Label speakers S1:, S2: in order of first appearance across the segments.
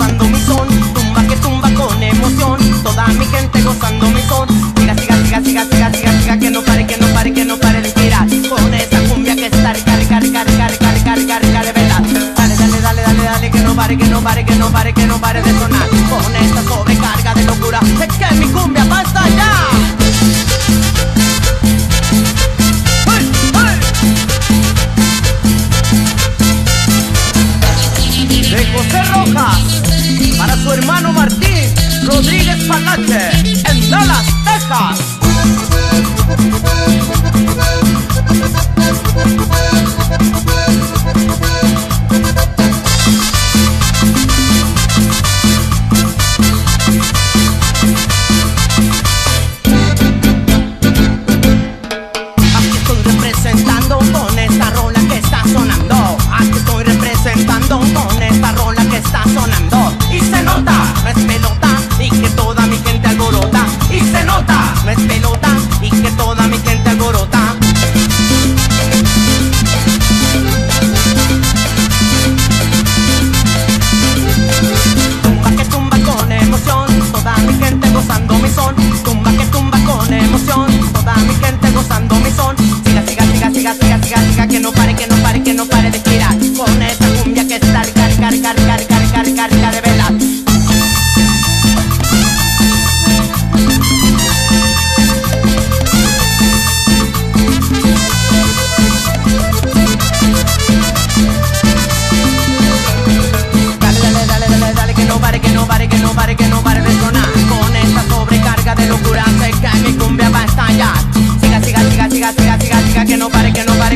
S1: gozando mi son. Tumba que tumba con emoción, toda mi gente gozando mi son. Siga, siga, siga, siga, siga, siga, siga, que no pare, que no pare, que no pare de girar. Con esa cumbia que está rica, rica, rica, rica, rica, rica, rica, rica de verdad. Dale, dale, dale, dale, dale, que no pare, que no pare, que no pare, que no pare de sonar. Con esta sobrecarga de locura, es que para su hermano Martín Rodríguez Palache en Dallas, Texas. No pare, que no pare, que no pare de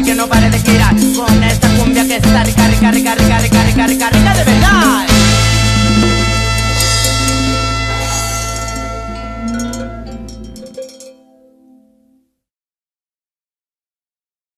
S1: que no pare, de girar. Con esta cumbia que está rica, rica, rica, rica, rica, rica, rica, rica de.